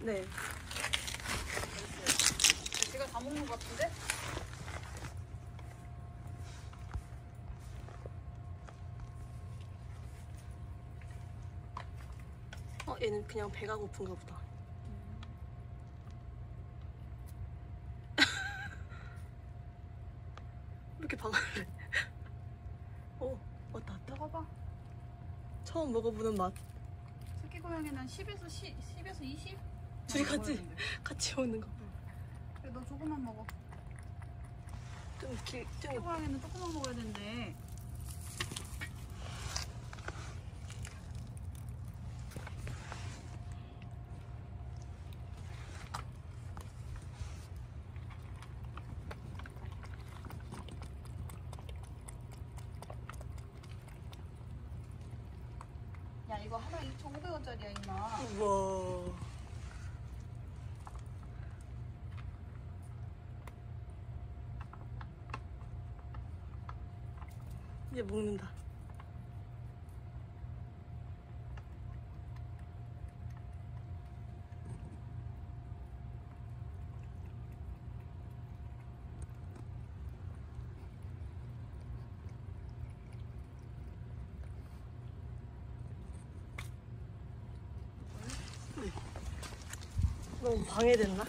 네. 제가 다 먹는 것 같은데? 어, 얘는 그냥 배가 고픈가 보다. 왜 이렇게 방울해? 어, 왔다 왔다. 먹어봐. 처음 먹어보는 맛. 고양이는 10에서 10, 10에서 20? 둘이 같이. 같이 먹는 거. 그래, 너 조금만 먹어. 좀 길, 좀 고양이는 조금만 먹어야 된대. 야 이거 하나 2,500원짜리야 임마. 우와. 이제 먹는다. 너무 방해됐나?